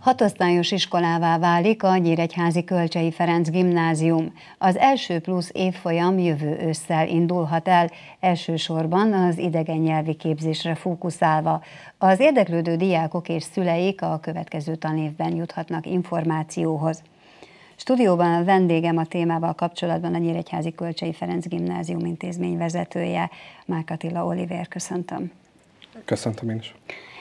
Hatosztályos iskolává válik a Nyíregyházi Kölcsei Ferenc Gimnázium. Az első plusz évfolyam jövő ősszel indulhat el, elsősorban az idegen nyelvi képzésre fókuszálva. Az érdeklődő diákok és szüleik a következő tanévben juthatnak információhoz. Stúdióban a vendégem a témával kapcsolatban a Nyíregyházi Kölcsei Ferenc Gimnázium intézmény vezetője, Márk Attila Oliver. Köszöntöm. Köszöntöm én is.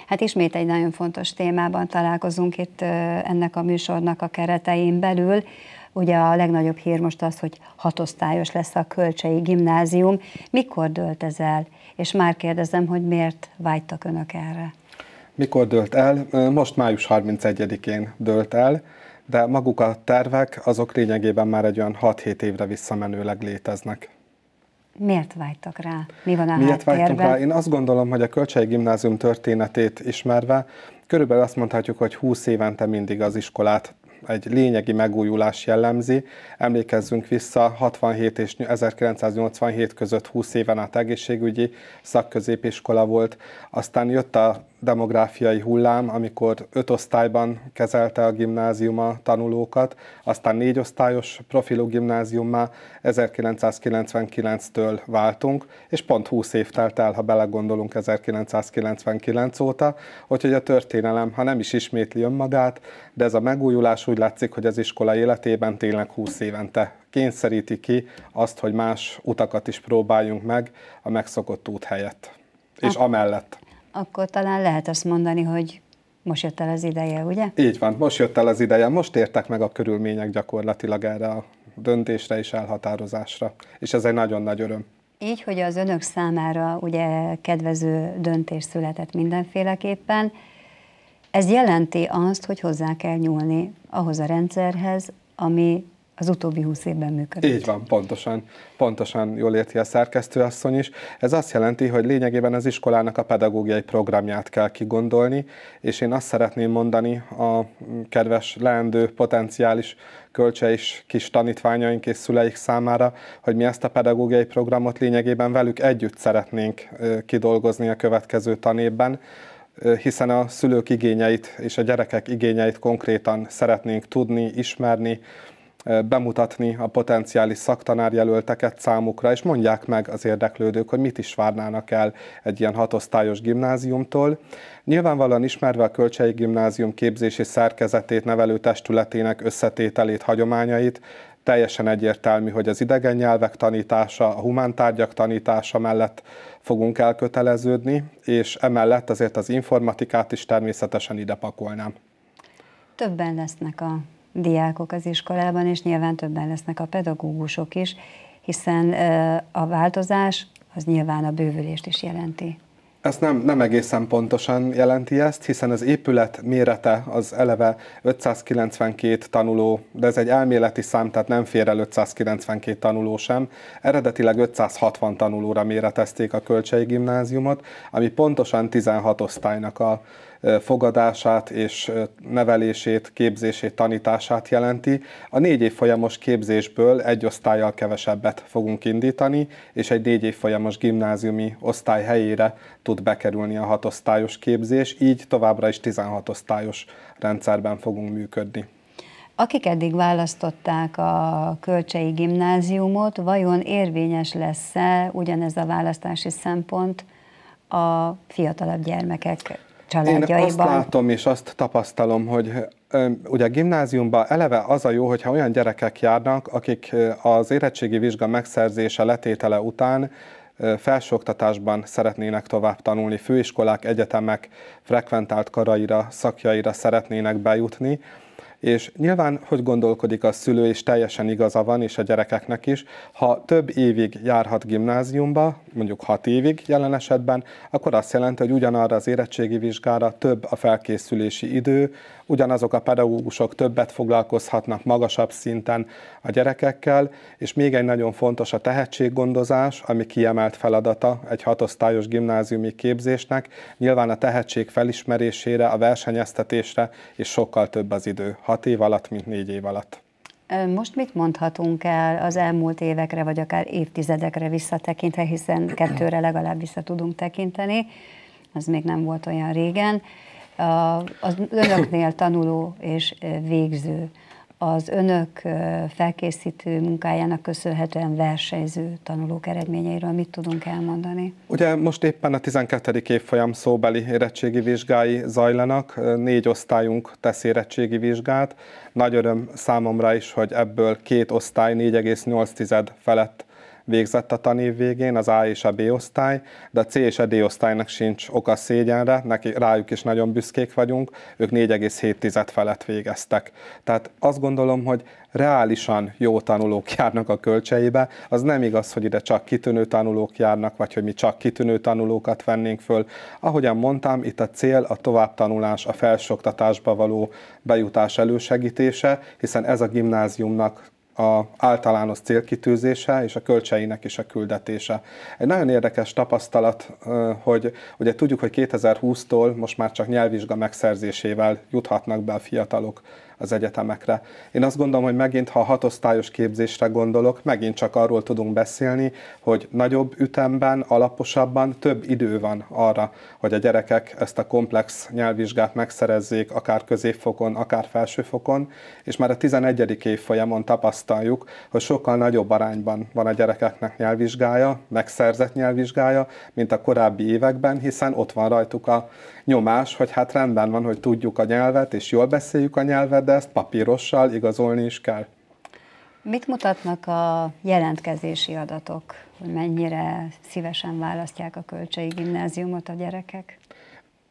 Hát ismét egy nagyon fontos témában találkozunk itt ennek a műsornak a keretein belül. Ugye a legnagyobb hír most az, hogy hatosztályos lesz a Kölcsei Gimnázium. Mikor dölt ez el? És már kérdezem, hogy miért vágytak önök erre? Mikor dölt el? Most május 31-én dölt el, de maguk a tervek azok lényegében már egy olyan 6-7 évre visszamenőleg léteznek. Miért vágytak rá? Mi van a Miért vágytunk rá? Én azt gondolom, hogy a Kölcsei Gimnázium történetét ismerve, körülbelül azt mondhatjuk, hogy 20 évente mindig az iskolát egy lényegi megújulás jellemzi. Emlékezzünk vissza, 67 és 1987 között 20 éven át egészségügyi szakközépiskola volt, aztán jött a demográfiai hullám, amikor öt osztályban kezelte a gimnázium a tanulókat, aztán négy osztályos profilú gimnáziummá 1999-től váltunk, és pont 20 év telt el, ha belegondolunk 1999 óta, úgyhogy a történelem, ha nem is ismétli önmagát, de ez a megújulás úgy látszik, hogy az iskola életében tényleg 20 évente kényszeríti ki azt, hogy más utakat is próbáljunk meg a megszokott út helyett. És amellett akkor talán lehet azt mondani, hogy most jött el az ideje, ugye? Így van, most jött el az ideje, most értek meg a körülmények gyakorlatilag erre a döntésre és elhatározásra, és ez egy nagyon nagy öröm. Így, hogy az önök számára ugye kedvező döntés született mindenféleképpen, ez jelenti azt, hogy hozzá kell nyúlni ahhoz a rendszerhez, ami az utóbbi húsz évben működik. Így van, pontosan, pontosan jól érti a szerkesztőasszony is. Ez azt jelenti, hogy lényegében az iskolának a pedagógiai programját kell kigondolni, és én azt szeretném mondani a kedves leendő potenciális kölcse és kis tanítványaink és szüleik számára, hogy mi ezt a pedagógiai programot lényegében velük együtt szeretnénk kidolgozni a következő tanévben, hiszen a szülők igényeit és a gyerekek igényeit konkrétan szeretnénk tudni, ismerni, bemutatni a potenciális szaktanárjelölteket számukra, és mondják meg az érdeklődők, hogy mit is várnának el egy ilyen hatosztályos gimnáziumtól. Nyilvánvalóan ismerve a Kölcsei Gimnázium képzési szerkezetét, nevelőtestületének összetételét, hagyományait, teljesen egyértelmű, hogy az idegen nyelvek tanítása, a humántárgyak tanítása mellett fogunk elköteleződni, és emellett azért az informatikát is természetesen ide pakolnám. Többen lesznek a diákok az iskolában, és nyilván többen lesznek a pedagógusok is, hiszen a változás az nyilván a bővülést is jelenti. Ez nem, nem egészen pontosan jelenti ezt, hiszen az épület mérete az eleve 592 tanuló, de ez egy elméleti szám, tehát nem fér el 592 tanuló sem. Eredetileg 560 tanulóra méretezték a Kölcsei Gimnáziumot, ami pontosan 16 osztálynak a fogadását és nevelését, képzését, tanítását jelenti. A négy év folyamos képzésből egy osztályjal kevesebbet fogunk indítani, és egy négy év folyamos gimnáziumi osztály helyére tud bekerülni a hatosztályos képzés, így továbbra is 16 osztályos rendszerben fogunk működni. Akik eddig választották a Kölcsei Gimnáziumot, vajon érvényes lesz-e ugyanez a választási szempont a fiatalabb gyermekek családjaiban. Én azt látom és azt tapasztalom, hogy ugye a gimnáziumban eleve az a jó, hogyha olyan gyerekek járnak, akik az érettségi vizsga megszerzése letétele után felsőoktatásban szeretnének tovább tanulni, főiskolák, egyetemek frekventált karaira, szakjaira szeretnének bejutni, és nyilván, hogy gondolkodik a szülő, és teljesen igaza van, és a gyerekeknek is, ha több évig járhat gimnáziumba, mondjuk hat évig jelen esetben, akkor azt jelenti, hogy ugyanarra az érettségi vizsgára több a felkészülési idő, ugyanazok a pedagógusok többet foglalkozhatnak magasabb szinten a gyerekekkel, és még egy nagyon fontos a tehetséggondozás, ami kiemelt feladata egy hatosztályos gimnáziumi képzésnek. Nyilván a tehetség felismerésére, a versenyeztetésre és sokkal több az idő, hat év alatt, mint négy év alatt. Most mit mondhatunk el az elmúlt évekre, vagy akár évtizedekre visszatekintve, hiszen kettőre legalább vissza tudunk tekinteni, az még nem volt olyan régen. Az önöknél tanuló és végző az önök felkészítő munkájának köszönhetően versenyző tanulók eredményeiről mit tudunk elmondani? Ugye most éppen a 12. évfolyam szóbeli érettségi vizsgái zajlanak, négy osztályunk tesz érettségi vizsgát. Nagy öröm számomra is, hogy ebből két osztály 4,8 felett végzett a tanév végén, az A és a B osztály, de a C és a D osztálynak sincs oka szégyenre, neki, rájuk is nagyon büszkék vagyunk, ők 4,7 felett végeztek. Tehát azt gondolom, hogy reálisan jó tanulók járnak a kölcseibe, az nem igaz, hogy ide csak kitűnő tanulók járnak, vagy hogy mi csak kitűnő tanulókat vennénk föl. Ahogyan mondtam, itt a cél a továbbtanulás, a felsőoktatásba való bejutás elősegítése, hiszen ez a gimnáziumnak a általános célkitűzése és a kölcseinek is a küldetése. Egy nagyon érdekes tapasztalat, hogy ugye tudjuk, hogy 2020-tól most már csak nyelvvizsga megszerzésével juthatnak be a fiatalok az egyetemekre. Én azt gondolom, hogy megint, ha a hatosztályos képzésre gondolok, megint csak arról tudunk beszélni, hogy nagyobb ütemben, alaposabban több idő van arra, hogy a gyerekek ezt a komplex nyelvvizsgát megszerezzék, akár középfokon, akár felsőfokon, és már a 11. évfolyamon tapasztaljuk, hogy sokkal nagyobb arányban van a gyerekeknek nyelvvizsgája, megszerzett nyelvvizsgája, mint a korábbi években, hiszen ott van rajtuk a nyomás, hogy hát rendben van, hogy tudjuk a nyelvet, és jól beszéljük a nyelvet, de ezt papírossal igazolni is kell. Mit mutatnak a jelentkezési adatok, hogy mennyire szívesen választják a kölcsei gimnáziumot a gyerekek?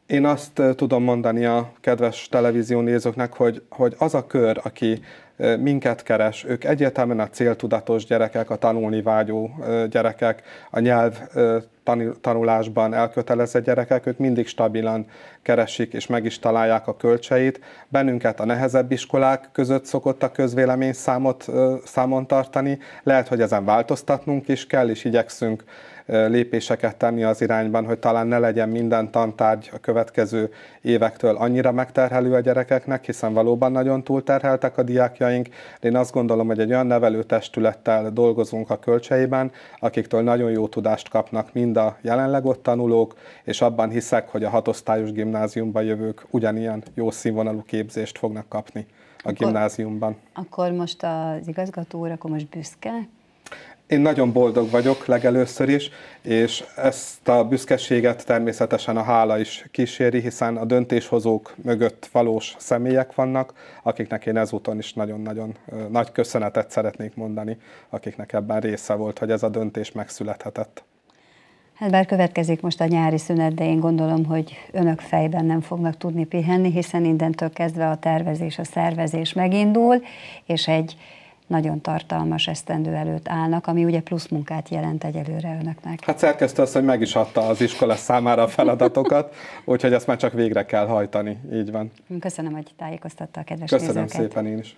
Én azt tudom mondani a kedves televízió nézőknek, hogy, hogy az a kör, aki minket keres, ők egyértelműen a céltudatos gyerekek, a tanulni vágyó gyerekek, a nyelv tanulásban elkötelezett gyerekek, ők mindig stabilan keresik és meg is találják a kölcseit. Bennünket a nehezebb iskolák között szokott a közvélemény számot, számon tartani. Lehet, hogy ezen változtatnunk is kell, és igyekszünk lépéseket tenni az irányban, hogy talán ne legyen minden tantárgy a következő évektől annyira megterhelő a gyerekeknek, hiszen valóban nagyon túlterheltek a diákjaink, de én azt gondolom, hogy egy olyan nevelőtestülettel dolgozunk a kölcseiben, akiktől nagyon jó tudást kapnak mind a jelenleg ott tanulók, és abban hiszek, hogy a hatosztályos gimnáziumba jövők ugyanilyen jó színvonalú képzést fognak kapni a gimnáziumban. Akkor most az igazgató úr, akkor most büszke én nagyon boldog vagyok legelőször is, és ezt a büszkeséget természetesen a hála is kíséri, hiszen a döntéshozók mögött valós személyek vannak, akiknek én ezúton is nagyon-nagyon nagy köszönetet szeretnék mondani, akiknek ebben része volt, hogy ez a döntés megszülethetett. Hát bár következik most a nyári szünet, de én gondolom, hogy önök fejben nem fognak tudni pihenni, hiszen innentől kezdve a tervezés, a szervezés megindul, és egy nagyon tartalmas esztendő előtt állnak, ami ugye plusz munkát jelent egyelőre önöknek. Hát szerkesztő azt, hogy meg is adta az iskola számára a feladatokat, úgyhogy ezt már csak végre kell hajtani, így van. Köszönöm, hogy tájékoztatta a kedves Köszönöm nézőket. szépen én is.